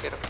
Quiero,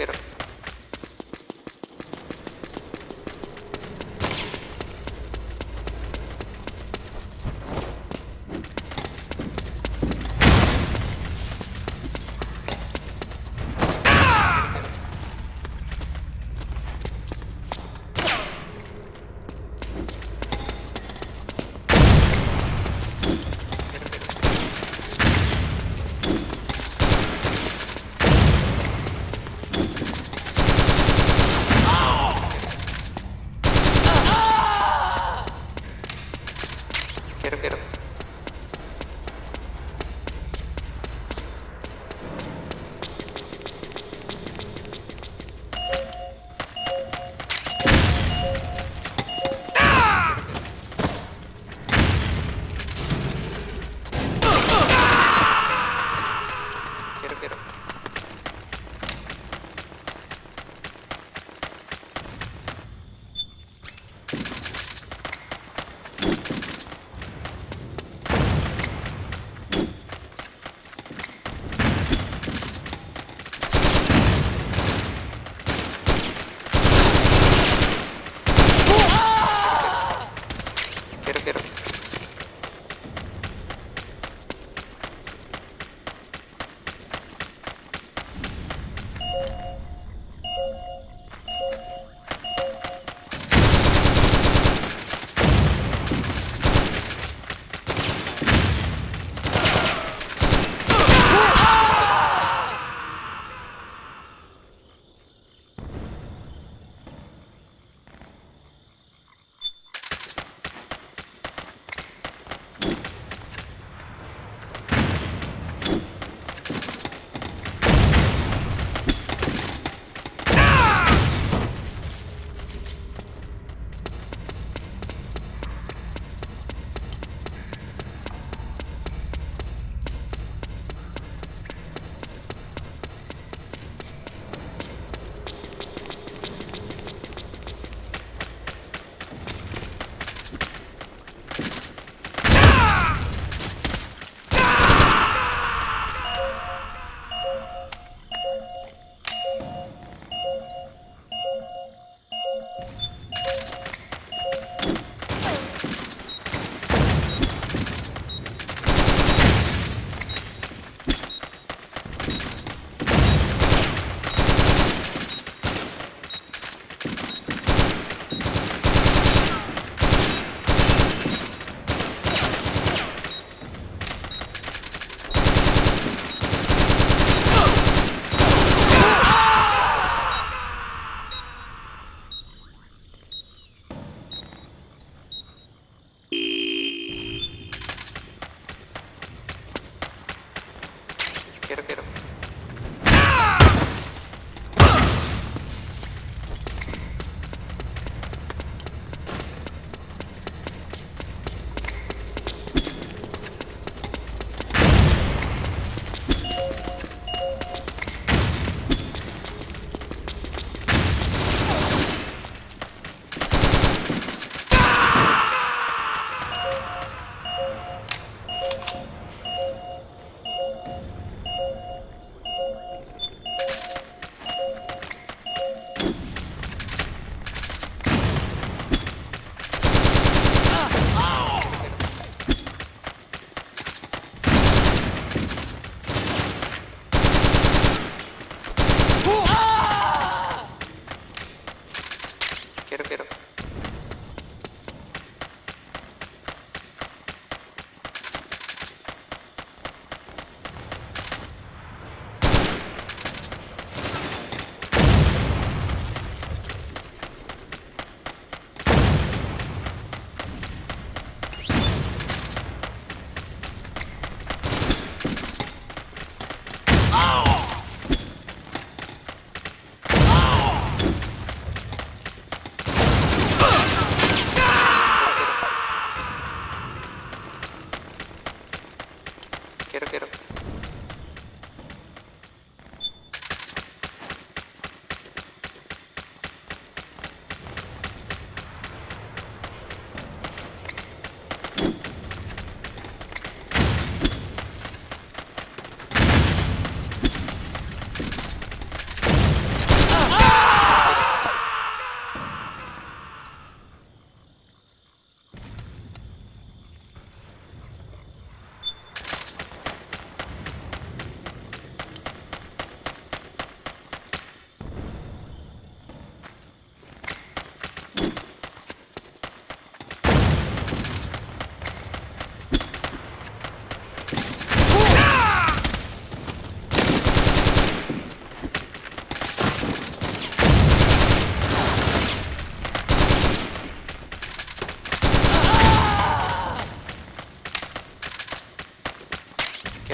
pero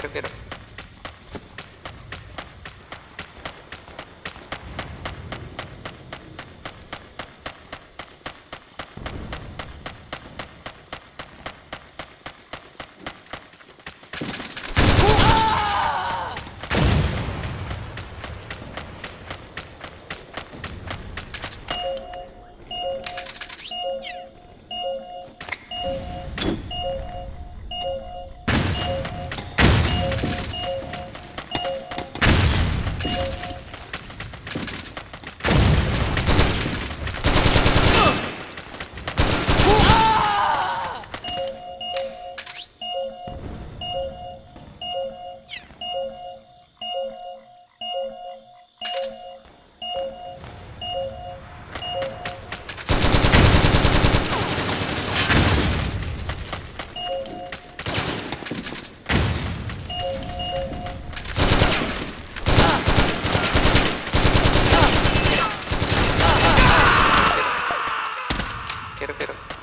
carretera. ケロケロ。